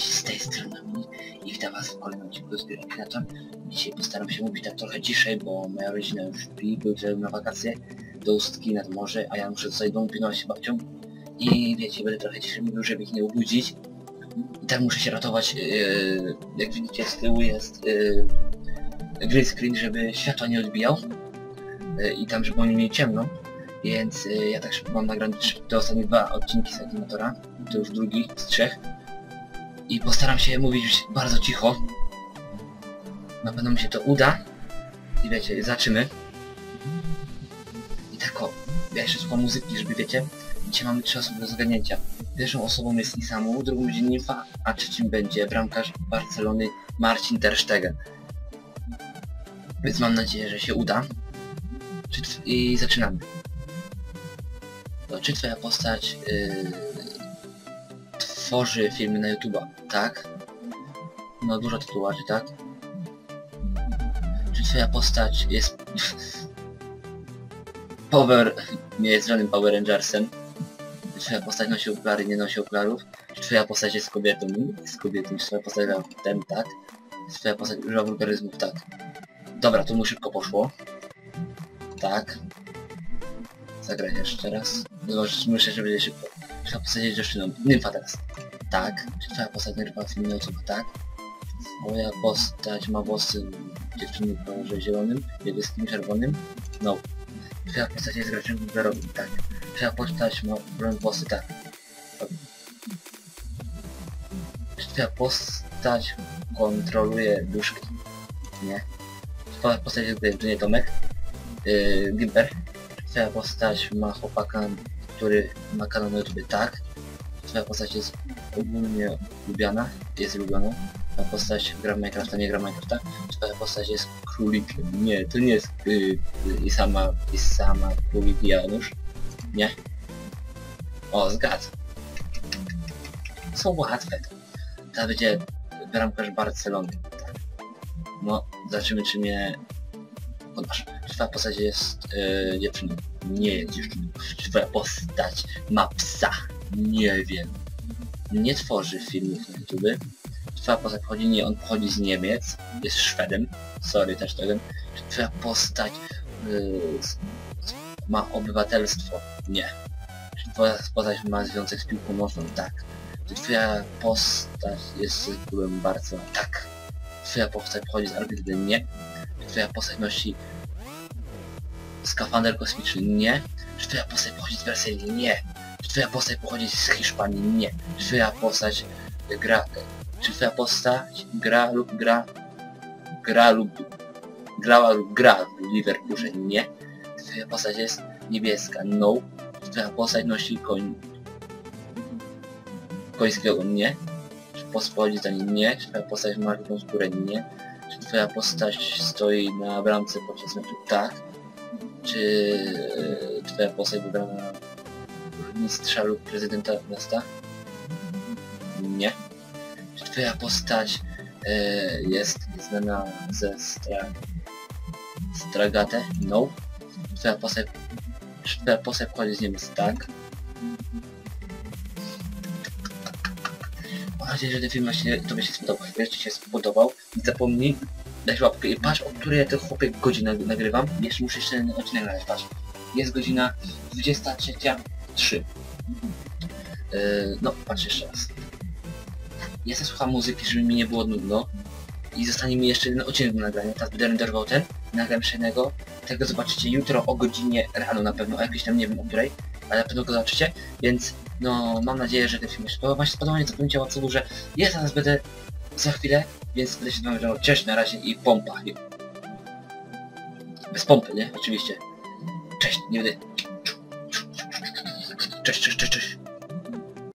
Cześć, z tej strony Dominik i witam was w kolejnym odcinku z Kreator. Dzisiaj postaram się mówić tak trochę ciszej, bo moja rodzina już śpi, pójdzie na wakacje do Ustki nad morze, a ja muszę tutaj domu pilnować się babcią. I wiecie, będę trochę ciszej mówił, żeby ich nie obudzić. I tak muszę się ratować, yy, jak widzicie z tyłu jest yy, screen, żeby światła nie odbijał. Yy, I tam, żeby oni mieli ciemno. Więc yy, ja tak szybko mam trzy- te ostatnie dwa odcinki z Akinatora. To już drugi z trzech i postaram się mówić bardzo cicho. Na pewno mi się to uda. I wiecie, zaczymy. I tak o, ja jeszcze słucham muzyki, żeby wiecie, dzisiaj mamy trzy osoby do zgadnięcia. Pierwszą osobą jest Isamu, drugą będzie Nimfa, a trzecim będzie bramkarz Barcelony Marcin Ter Stegen. Więc mam nadzieję, że się uda. I zaczynamy. To, czy twoja postać yy, tworzy filmy na YouTube'a, tak? No dużo tatuaży, tak? Czy twoja postać jest... Power... nie jest żadnym Power Rangersem? Czy twoja postać nosi okulary, nie nosi okularów? Czy twoja postać jest kobietą? Nie jest kobietą. Czy twoja postać w ten, tak? Czy twoja postać używa wulgaryzmów, tak? Dobra, to mu szybko poszło. Tak. Zagrać jeszcze raz. Myślę, że będzie szybko. Postać jest dziewczyną? Nymfa teraz. Tak. Czy twoja postać nagrywa na YouTube? Tak. Moja postać ma włosy dziewczyny w kolorze zielonym, niebieskim, czerwonym? No. Twoja postać jest graczem komputerowym? Tak. Twoja postać ma blond włosy? Tak. Czy twoja postać kontroluje duszki? Nie. Twoja postać jest nie Tomek? Yy, Gimper? Twoja postać ma chłopaka, który ma kanał na YouTube? Tak. Twoja postać jest ogólnie lubiana, jest lubiana. Ta postać gra Minecrafta, nie gra Minecrafta. Twoja postać jest królikiem? Nie, to nie jest y, y, i sama, i sama królik Janusz. Nie? O, zgadza. Są łatwe. To będzie bramkarz Barcelony. Tak. No, zobaczymy czy mnie... Podasz. Twoja postać jest y, dziewczyną? Nie jest. Czy twoja postać ma psa? Nie wiem nie tworzy filmów na YouTube. Twoja postać pochodzi, nie, on pochodzi z Niemiec, jest Szwedem, sorry też tego. Czy twoja postać yy, ma obywatelstwo? Nie. Czy twoja postać ma związek z piłką nożną? Tak. Czy twoja postać jest z klubem Barcelona? Tak. Czy twoja postać pochodzi z Argentyny? Nie. Czy twoja postać nosi skafander kosmiczny? Nie. Czy twoja postać pochodzi z Brazylii? Nie. Czy twoja postać pochodzi z Hiszpanii? Nie. Czy twoja postać gra... Czy twoja postać gra lub gra... Gra lub... Grała lub gra w Liverpoolze? Nie. Czy twoja postać jest niebieska? No. Czy twoja postać nosi koń... Końskiego? Nie. Czy Danii? Nie. Czy twoja postać ma grubą skórę? Nie. Czy twoja postać stoi na bramce podczas meczu? Tak. Czy e, twoja postać wybrana mistrza lub prezydenta miasta? Nie. Czy twoja postać e, jest znana ze stra... Stragate? No. Czy twoja postać... Czy twoja postać pochodzi z Niemiec? Tak. Mam nadzieję, że ten film właśnie Tobie się spodobał. Jeżeli się spodobał, nie zapomnij dać łapkę i patrz, o której ja ten chłopie godzinę nagrywam. Jeszcze muszę jeszcze ten odcinek nagrać, patrz. Jest godzina 23.03. Yy, no, patrz jeszcze raz. Ja sobie słucham muzyki, żeby mi nie było nudno. I zostanie mi jeszcze jeden odcinek do nagrania. Teraz będę renderował ten, nagram jeszcze jednego. Tego zobaczycie jutro o godzinie rano na pewno, o jakiejś tam nie wiem o której, ale na pewno go zobaczycie. Więc no, mam nadzieję, że ten film się podoba. Wam się spodobał, nie zapomnijcie o co że ja zaraz będę za chwilę, więc będę się wami Cześć na razie i pompa. Bez pompy, nie? Oczywiście. Cześć, nie będę... Cześć, cześć, cześć, cześć.